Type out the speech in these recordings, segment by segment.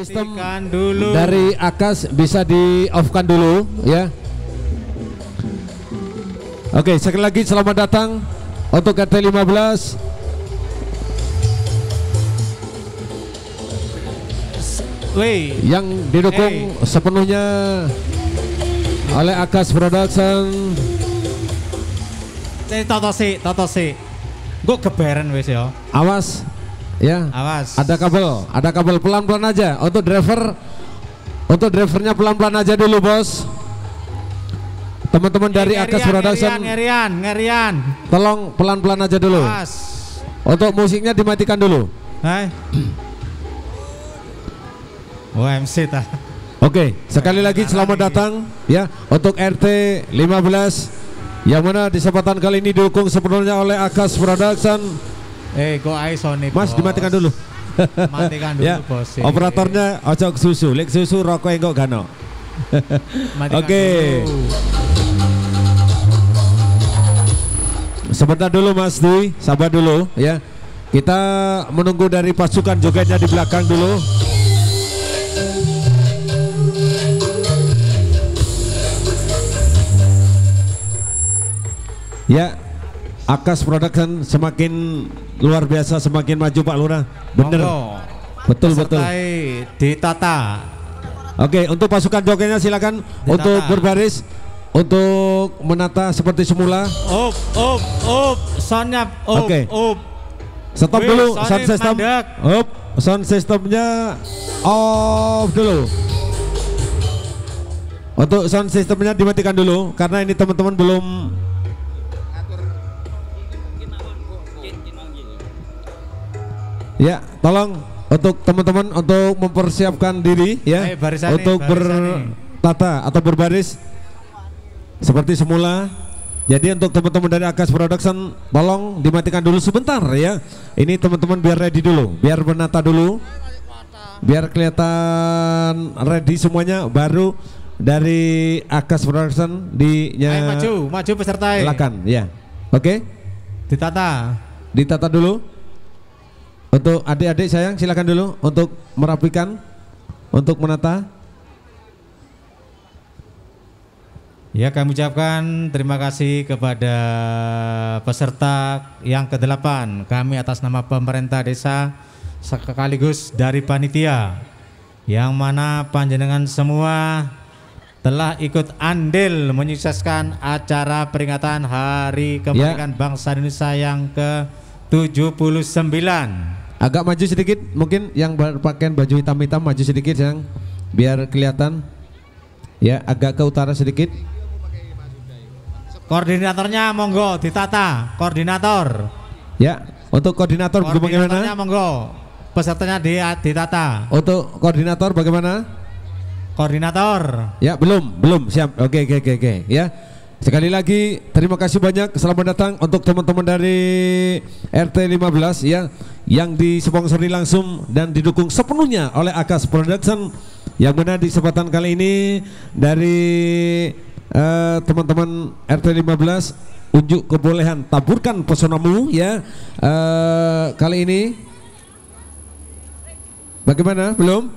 sistem dulu. dari Akas bisa di off kan dulu ya. Oke, sekali lagi selamat datang untuk RT 15 Wih, yang didukung sepenuhnya oleh Akas Production. toto sih, toto sih. Gue geberen wis ya. Awas ya. Awas. Ada kabel, ada kabel pelan-pelan aja untuk driver. Untuk drivernya pelan-pelan aja dulu, Bos. Teman-teman dari Akas Production, Ngerian, ngerian, tolong pelan-pelan aja dulu. Awas. Untuk musiknya dimatikan dulu. Hai. Oh MC ta. Oke, sekali lagi selamat datang ya untuk RT 15 yang mana di kesempatan kali ini didukung sepenuhnya oleh Akas Production. Eh, kok ISO nih, Mas Bos? dimatikan dulu. Matikan dulu, ya, Bos. Eh, operatornya ojo susu, lek susu rokok enggak gano. Oke. dulu. Sebentar dulu Mas Dwi, sabar dulu ya. Kita menunggu dari pasukan jogetnya di belakang dulu. Ya, Akas Production semakin luar biasa, semakin maju Pak Lurah. Bener, Monggo. betul betul. Ditata. Oke, untuk pasukan jogetnya silakan untuk berbaris, untuk menata seperti semula. Up, up, up, soundnya up, Oke. up. Stop Wih, dulu sound system. mandek. Up, sound systemnya off dulu. Untuk sound systemnya dimatikan dulu karena ini teman-teman belum Ya, tolong untuk teman-teman untuk mempersiapkan diri ya Eh, barisan nih, untuk barisan nih. bertata atau berbaris seperti semula. Jadi untuk teman-teman dari Akas Production tolong dimatikan dulu sebentar ya. Ini teman-teman biar ready dulu, biar menata dulu. Biar kelihatan ready semuanya baru dari Akas Production di Ayo maju, maju peserta. silakan ya. Oke, Ditata. ditata dulu. Untuk adik-adik sayang silakan dulu untuk merapikan untuk menata. Ya kami ucapkan terima kasih kepada peserta yang ke-8 Kami atas nama pemerintah desa sekaligus dari panitia. Yang mana panjenengan semua telah ikut andil menyukseskan acara peringatan Hari Kemerdekaan Bangsa Indonesia yang ke-79 Agak maju sedikit, mungkin yang berpakaian baju hitam-hitam maju sedikit yang biar kelihatan. Ya, agak ke utara sedikit. Koordinatornya monggo ditata Koordinator Ya, untuk koordinator Koordinatornya bagaimana? monggo Pesertanya di, ditata Untuk koordinator bagaimana? Koordinator Ya, belum, belum siap. Oke, oke, oke, oke. Ya. Sekali lagi terima kasih banyak selamat datang untuk teman-teman dari RT 15 ya yang disponsori langsung dan didukung sepenuhnya oleh Akas Production. Yang mana di kesempatan kali ini dari eh, teman-teman RT 15 unjuk kebolehan taburkan pesonamu ya. Eh, kali ini. Bagaimana? Belum?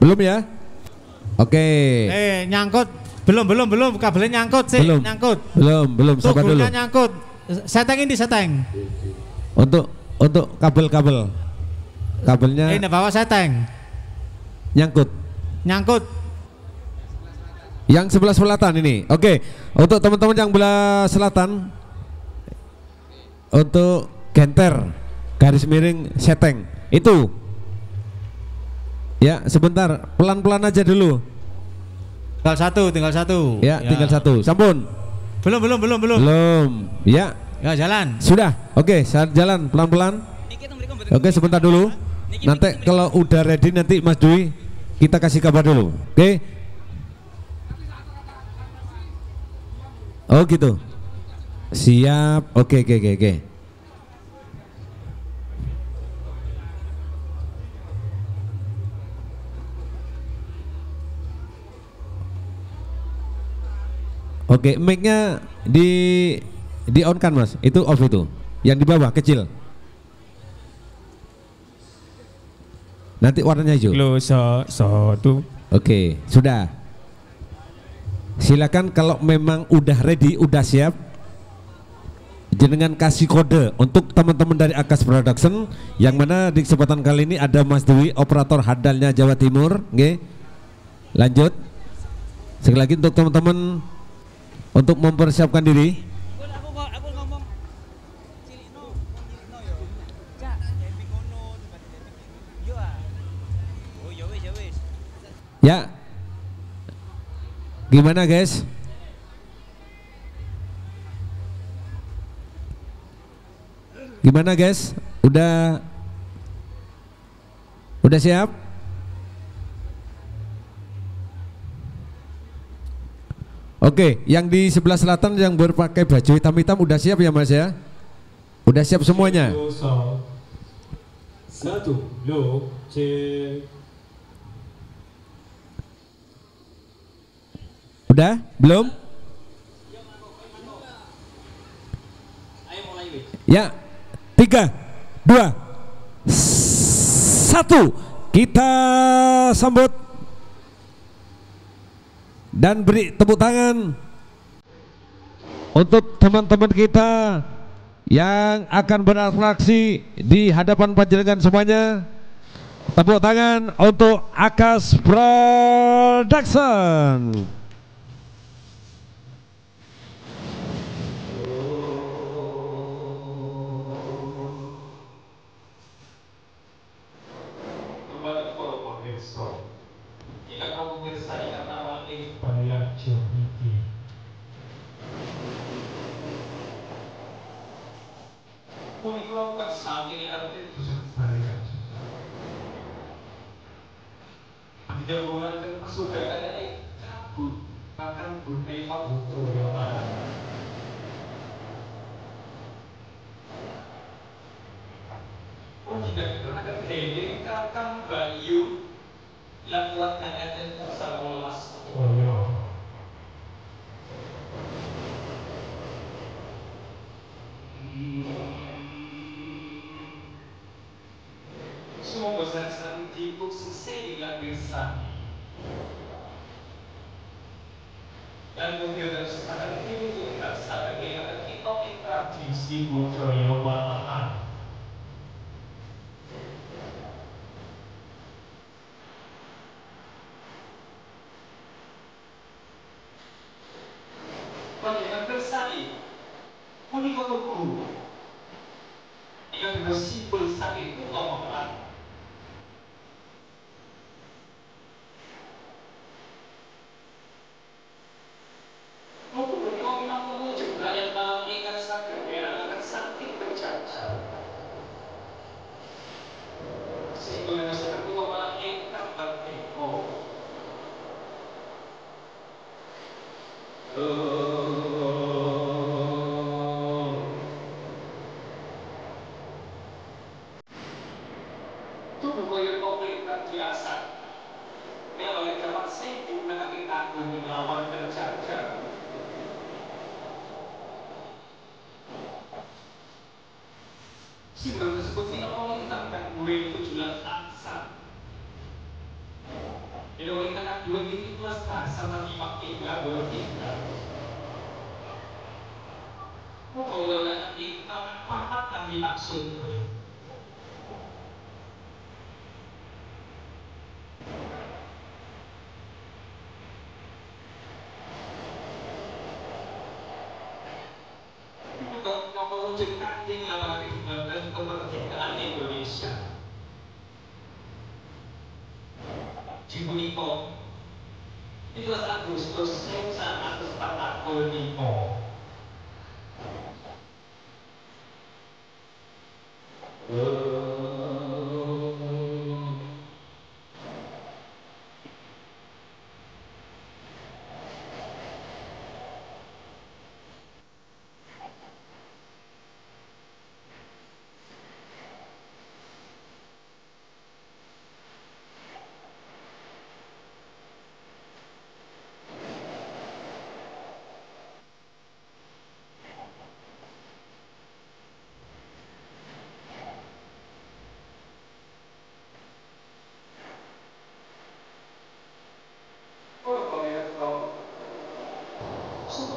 Belum ya? Oke. Eh nyangkut. Belum belum belum. Kabelnya nyangkut sih Belum. nyangkut. Belum belum. Sabar dulu. nyangkut. Seteng ini seteng untuk untuk kabel-kabel. Kabelnya ini bawa seteng nyangkut. Nyangkut. Yang sebelah selatan ini. Oke untuk teman-teman yang belah selatan untuk genter garis miring seteng. Itu. Ya sebentar. Pelan-pelan aja dulu. Tinggal satu tinggal satu. Ya, tinggal satu. Sampun. Belum belum belum belum. Belum. Ya ya jalan. Sudah. Oke saat jalan pelan-pelan. Oke sebentar dulu. Nanti kalau udah ready nanti Mas Dwi kita kasih kabar dulu. Oke? Oh gitu. Siap. Oke oke oke oke. Oke, mic-nya di di on kan mas? Itu off itu. Yang di bawah kecil. Nanti warnanya hijau. Lo so so. Oke, sudah. Silakan kalau memang udah ready, udah siap. Jenengan kasih kode untuk teman-teman dari Akas Production yang mana di kesempatan kali ini ada Mas Dewi operator handalnya Jawa Timur, oke. Lanjut. Sekali lagi untuk teman-teman untuk mempersiapkan diri. Ya. Gimana guys? Gimana guys? Udah Udah siap? Oke, yang di sebelah selatan yang berpakai baju hitam-hitam udah siap ya Mas ya? Udah siap semuanya? Satu, lo, cek. Udah? Belum? Ya, tiga, dua, satu. Kita sambut dan beri tepuk tangan untuk teman-teman kita yang akan beratraksi di hadapan panjenengan semuanya. Tepuk tangan untuk Akas Production. Kepada para pemirsa. Jika kamu pemirsa ingat nama Bayar Joniki. Bersami arti saya. Tidak yang ini Bayu yang ada sama mas. Untuk mewujudkan tinggal dan kemerdekaan Indonesia. Cipuniko itu Agustus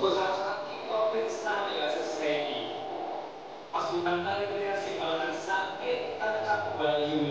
Usaha kalian yang dengan sakit, tanpa kembali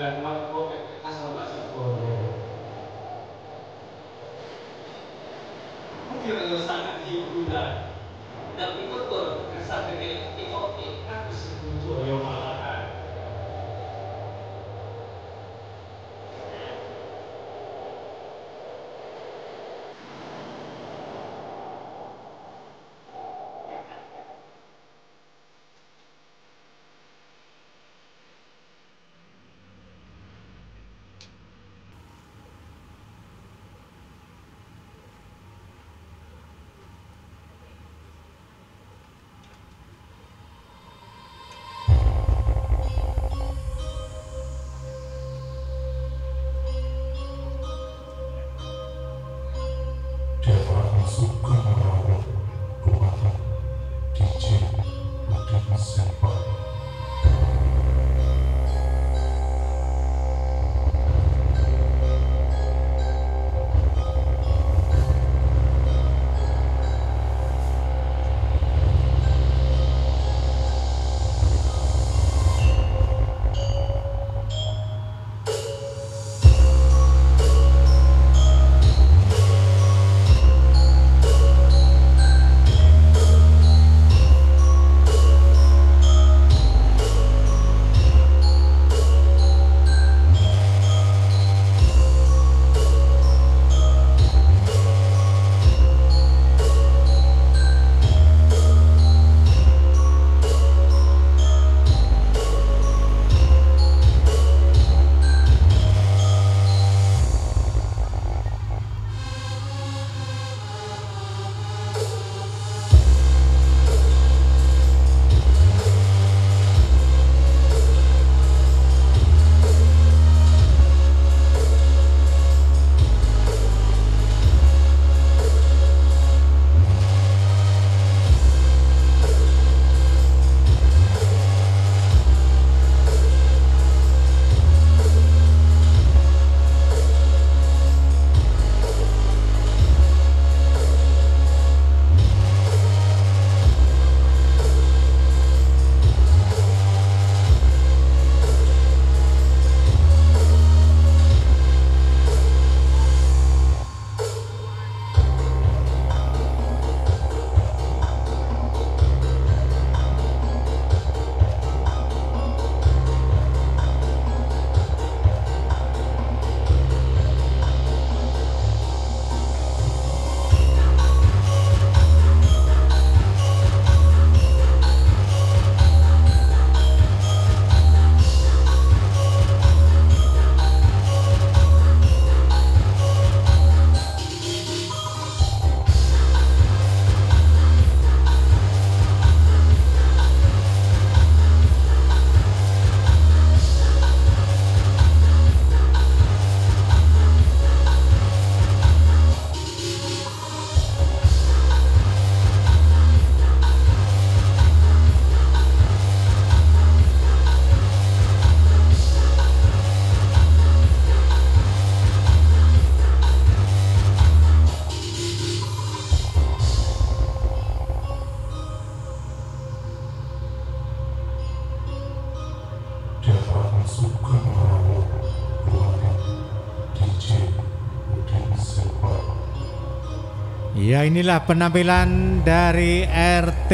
Ya inilah penampilan dari RT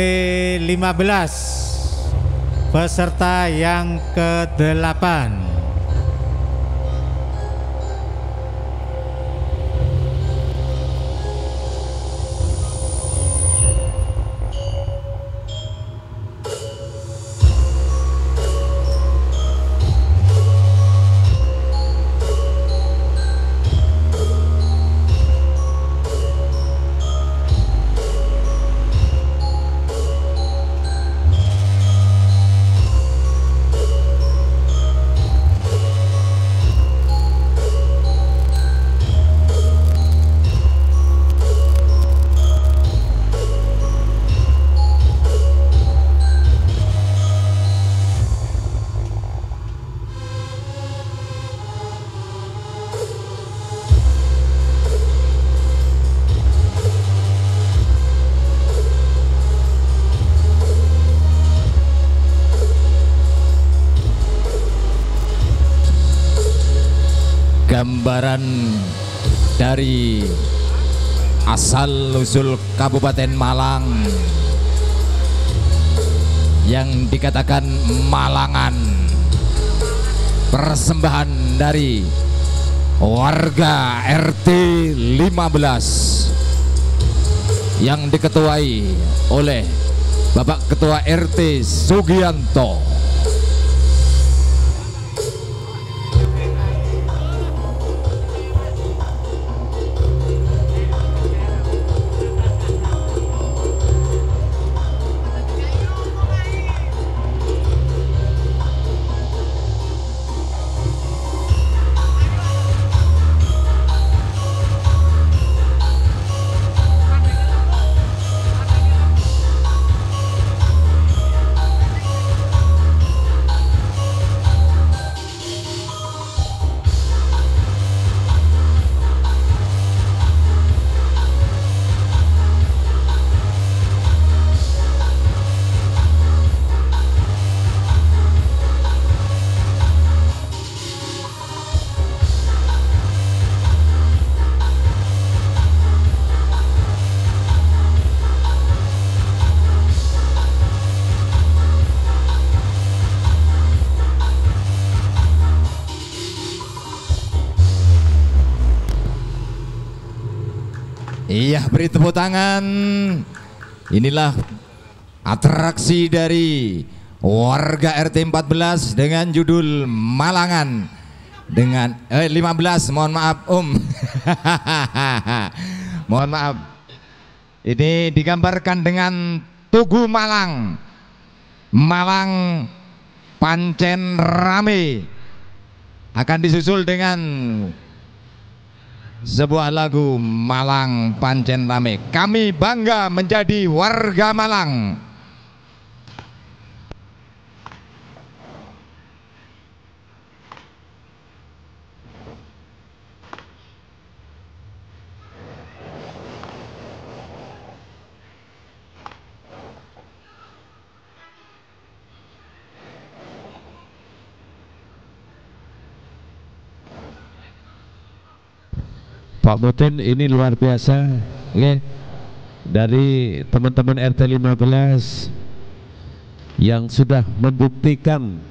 15 peserta yang ke-8. Gambaran dari asal usul Kabupaten Malang yang dikatakan Malangan persembahan dari warga RT 15 yang diketuai oleh Bapak Ketua RT Sugianto. Iya, beri tepuk tangan. Inilah atraksi dari warga RT 14 dengan judul Malangan dengan eh 15 mohon maaf Om. mohon maaf. Ini digambarkan dengan Tugu Malang. Malang Pancen Rame akan disusul dengan sebuah lagu Malang Pancen Rame. Kami bangga menjadi warga Malang. Pak Mutin ini luar biasa oke? Dari teman-teman RT 15 yang sudah membuktikan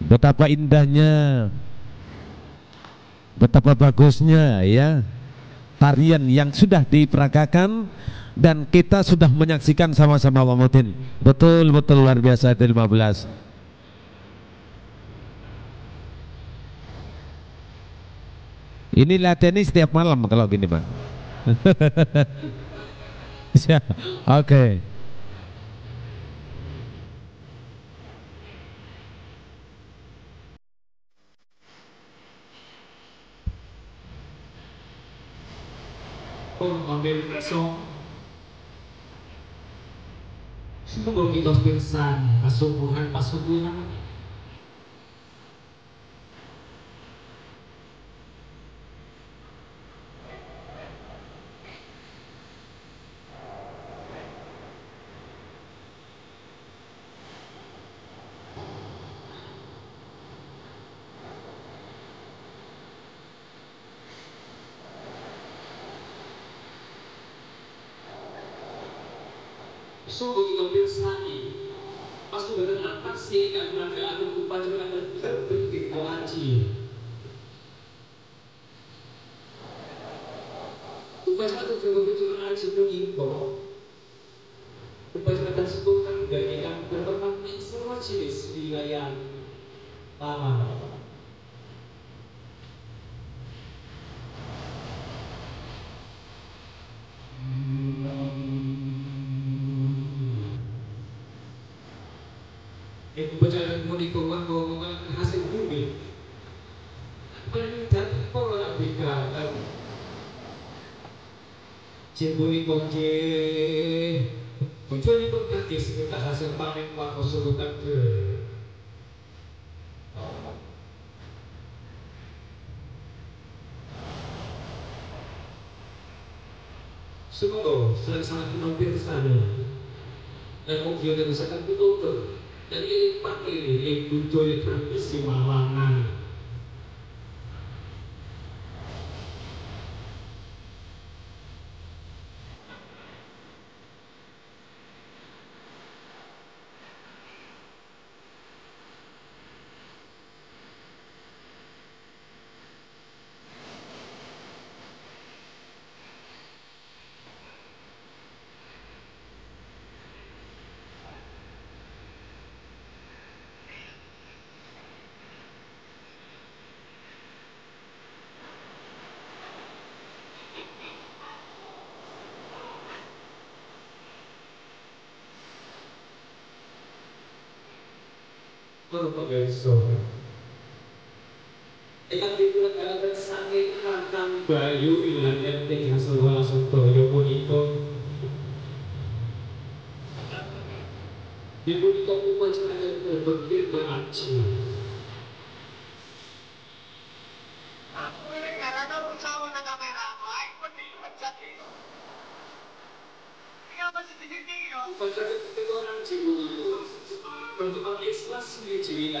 betapa indahnya betapa bagusnya ya tarian yang sudah diperagakan dan kita sudah menyaksikan sama-sama Pak Mutin betul betul luar biasa RT 15 Ini latihan ini setiap malam kalau gini Pak. Ya, Oke. Pun ambil besok Semoga kita pirsan Kasubuhan pasubuhan Sungguh kita pirsani Masuk dengan pasti dan mereka akan upacara dan terpenting haji Upacara terpenting haji mengimbau Upacara tersebut menggantikan berbagai semua jenis wilayah tanah Cimbuni kongje Mencuri berganti sekitar hasil panen Wako surutan ke Semoga sangat menampil sana dan mungkin dan misalkan betul jadi pakai ini butuh tradisi malangan Beso. Ikan dibuat alasan sange kakang bayu ilan enteng hasil langsung toyo puniko. Ibu macam ada berpikir beraci.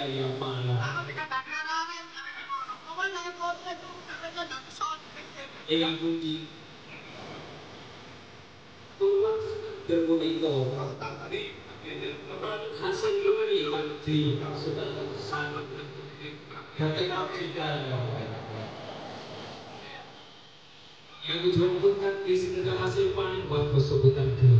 Yang mana? Yang bunyi kita di sini hasil panen buat kesubutan gelar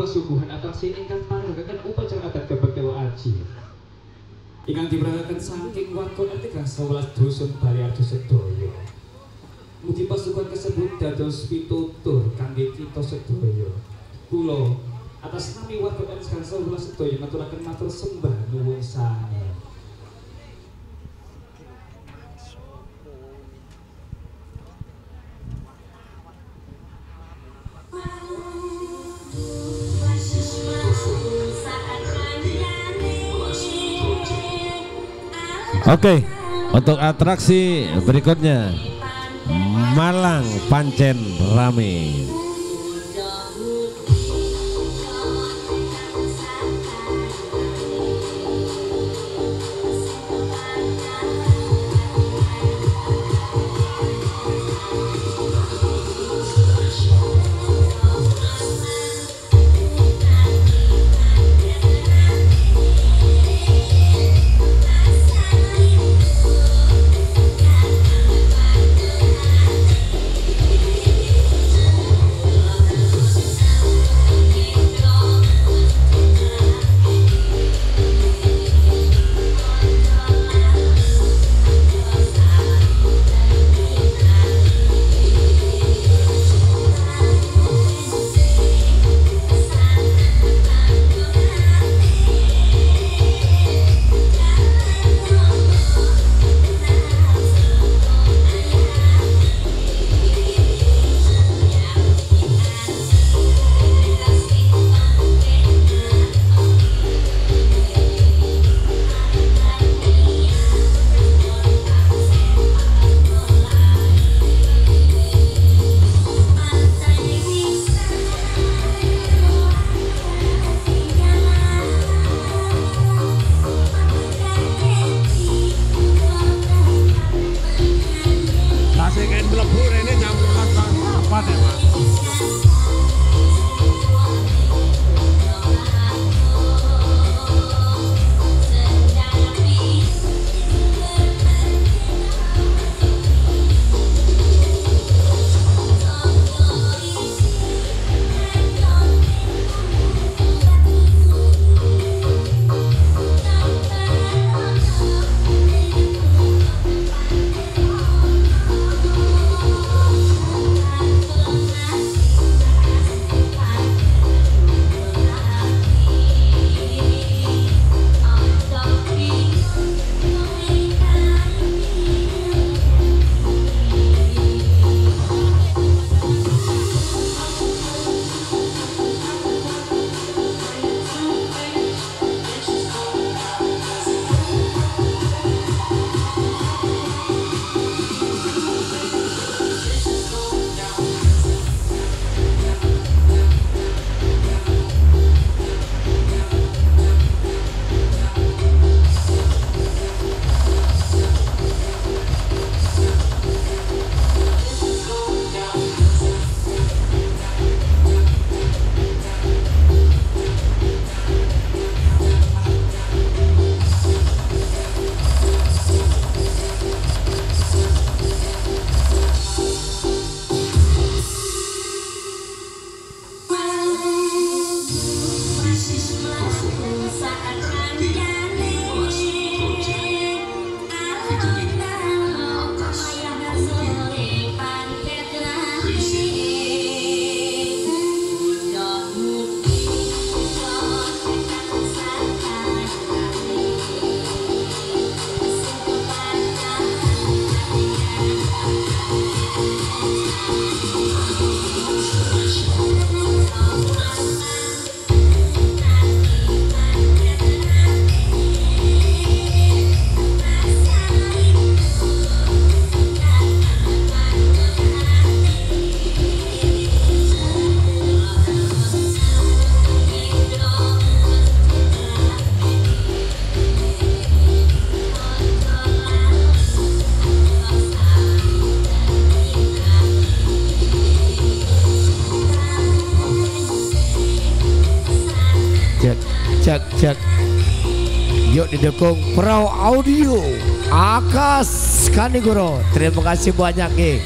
Punika pasuguhan atraksi ingkang parengaken upacara adat kebekewa aji. Ingkang diberangkaken saking warga RT kang 11 dusun Baliarjo sedaya. Mugi pasukan tersebut dados pitutur kangge kita sedaya. Kula atas nami warga kang 11 sedaya ngaturaken matur sembah nuwun sanget. Oke, untuk atraksi berikutnya Malang Pancen Rame. Perahu audio Akas Kanigoro. Terima kasih banyak nih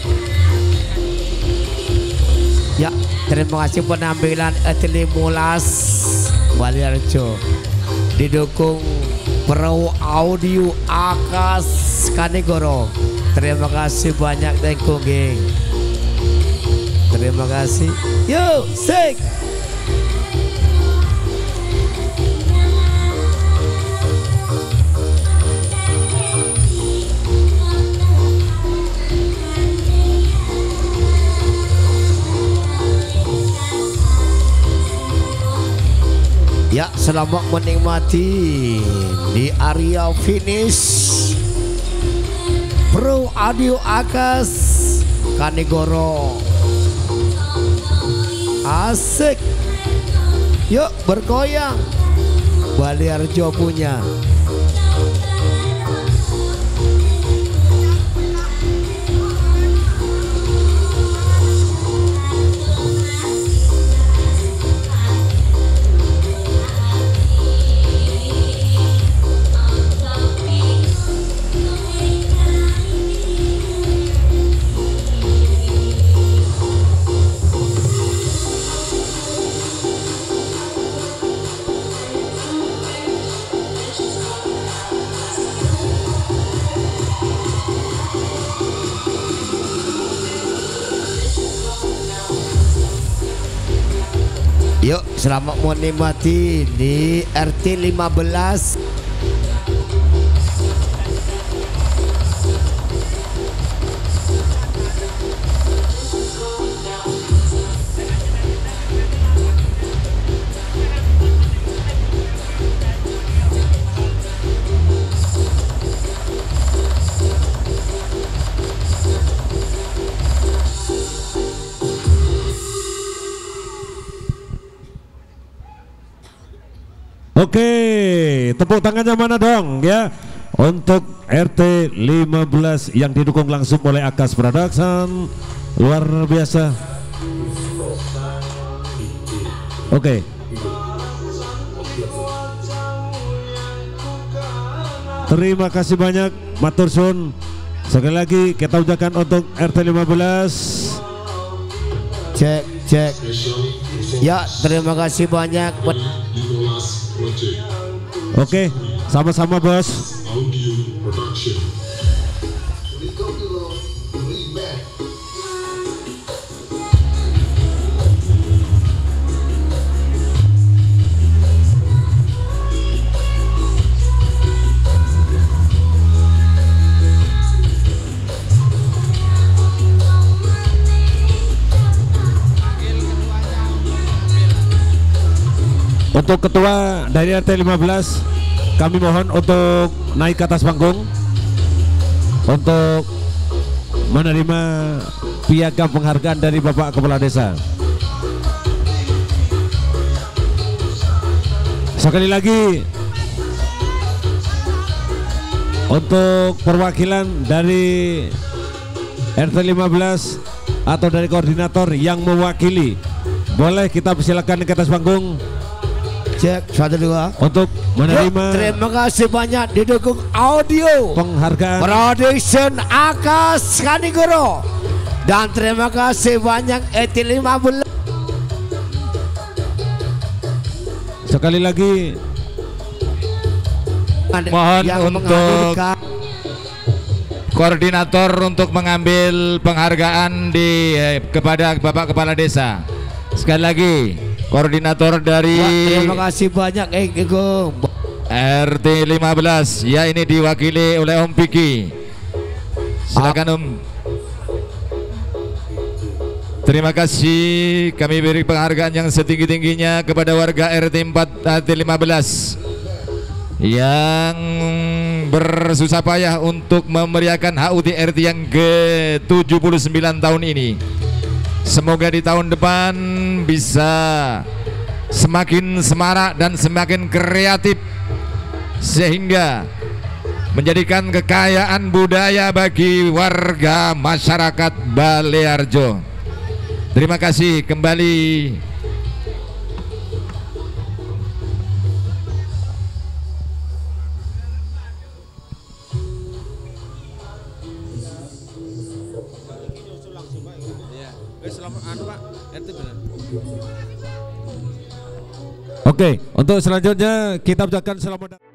ya terima kasih penampilan Etilimulas Baliarjo didukung perahu audio Akas Kanigoro. Terima kasih banyak tengku geng terima kasih. Yuk sing Ya, selamat menikmati di area finish Pro Audio Akas Kanigoro. Asik. Yuk bergoyang. Bali Arjo punya. Selamat menikmati di RT 15 Oke, tepuk tangannya mana dong ya untuk RT 15 yang didukung langsung oleh Akas Production luar biasa. Oke. Terima kasih banyak Matur Sun. Sekali lagi kita ucapkan untuk RT 15 Cek, cek. Ya, terima kasih banyak. Nicholas Oke, sama-sama bos. Audio Production Untuk ketua dari RT 15 kami mohon untuk naik ke atas panggung. Untuk menerima piagam penghargaan dari Bapak Kepala Desa. Sekali lagi untuk perwakilan dari RT 15 atau dari koordinator yang mewakili. Boleh kita persilakan ke atas panggung Cek, satu dua. untuk menerima terima kasih banyak didukung audio. penghargaan Production Akas Kanigoro dan terima kasih banyak ET 15 sekali lagi Mohon untuk- Koordinator untuk mengambil penghargaan di eh, kepada Bapak Kepala Desa. Sekali lagi, koordinator dari Wah, terima kasih banyak eh. RT 15 ya ini diwakili oleh Om Piki. Silakan Om. Terima kasih kami beri penghargaan yang setinggi-tingginya kepada warga RT 4 RT 15 yang bersusah payah untuk memeriahkan HUT RT yang ke-79 tahun ini. Semoga di tahun depan bisa semakin semarak dan semakin kreatif sehingga menjadikan kekayaan budaya bagi warga masyarakat Balearjo. Terima kasih kembali Oke, untuk selanjutnya kita ucapkan selamat datang.